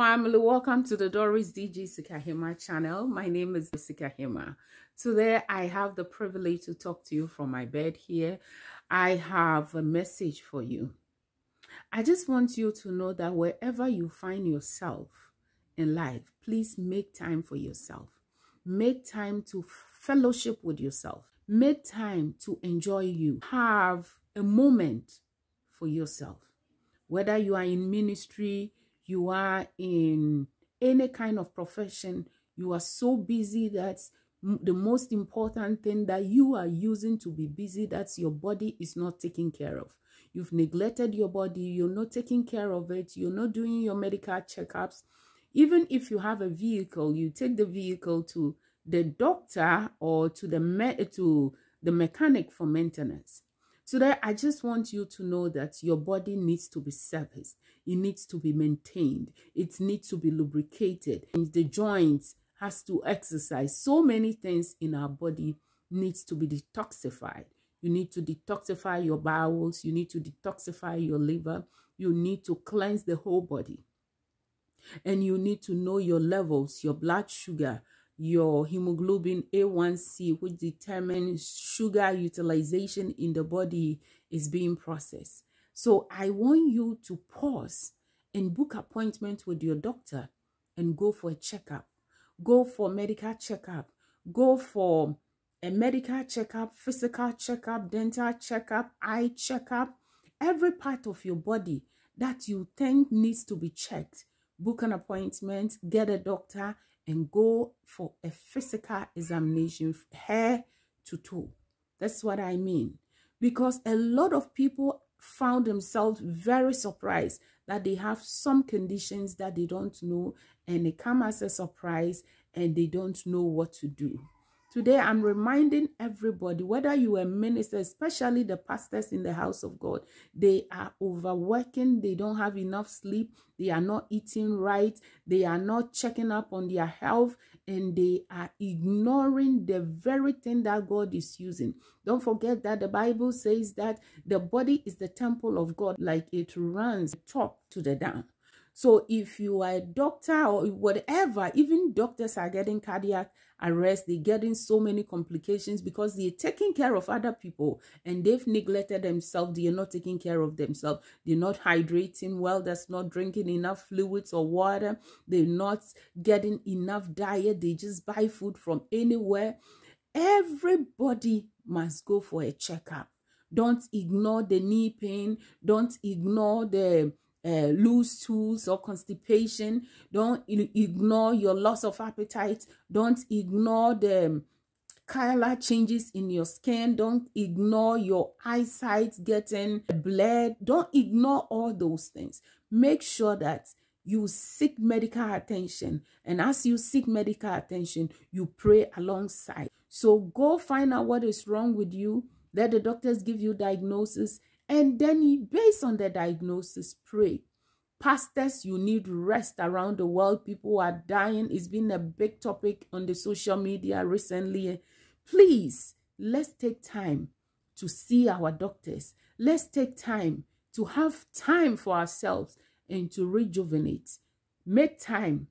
family, welcome to the Doris DG Sikahemaa channel. My name is Sikahemaa. Today I have the privilege to talk to you from my bed here. I have a message for you. I just want you to know that wherever you find yourself in life, please make time for yourself. Make time to fellowship with yourself. Make time to enjoy you. Have a moment for yourself. Whether you are in ministry, you are in any kind of profession, you are so busy that the most important thing that you are using to be busy, that's your body is not taken care of. You've neglected your body, you're not taking care of it, you're not doing your medical checkups. Even if you have a vehicle, you take the vehicle to the doctor or to the me to the mechanic for maintenance. Today, I just want you to know that your body needs to be serviced. It needs to be maintained. It needs to be lubricated. And the joints has to exercise. So many things in our body needs to be detoxified. You need to detoxify your bowels. You need to detoxify your liver. You need to cleanse the whole body. And you need to know your levels, your blood sugar, your hemoglobin A1C, which determines sugar utilization in the body is being processed. So I want you to pause and book appointment with your doctor and go for a checkup. Go for medical checkup. Go for a medical checkup, physical checkup, dental checkup, eye checkup, every part of your body that you think needs to be checked. Book an appointment, get a doctor, and go for a physical examination, hair to toe. That's what I mean. Because a lot of people found themselves very surprised that they have some conditions that they don't know and they come as a surprise and they don't know what to do. Today, I'm reminding everybody, whether you are minister, especially the pastors in the house of God, they are overworking, they don't have enough sleep, they are not eating right, they are not checking up on their health, and they are ignoring the very thing that God is using. Don't forget that the Bible says that the body is the temple of God, like it runs top to the down. So if you are a doctor or whatever, even doctors are getting cardiac arrest, they're getting so many complications because they're taking care of other people and they've neglected themselves. They're not taking care of themselves. They're not hydrating well. That's not drinking enough fluids or water. They're not getting enough diet. They just buy food from anywhere. Everybody must go for a checkup. Don't ignore the knee pain. Don't ignore the uh, loose stools or constipation. Don't ignore your loss of appetite. Don't ignore the color changes in your skin. Don't ignore your eyesight getting blurred. Don't ignore all those things. Make sure that you seek medical attention. And as you seek medical attention, you pray alongside. So go find out what is wrong with you. Let the doctors give you diagnosis and then based on the diagnosis, pray. Pastors, you need rest around the world. People are dying. It's been a big topic on the social media recently. Please, let's take time to see our doctors. Let's take time to have time for ourselves and to rejuvenate. Make time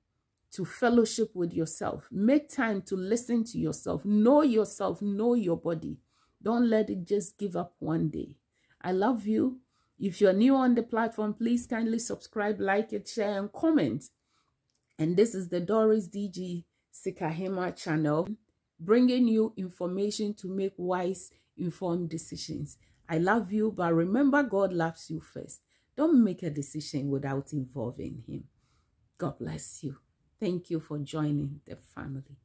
to fellowship with yourself. Make time to listen to yourself. Know yourself. Know your body. Don't let it just give up one day. I love you. If you're new on the platform, please kindly subscribe, like it, share, and comment. And this is the Doris DG Sikahemaa channel, bringing you information to make wise, informed decisions. I love you, but remember God loves you first. Don't make a decision without involving him. God bless you. Thank you for joining the family.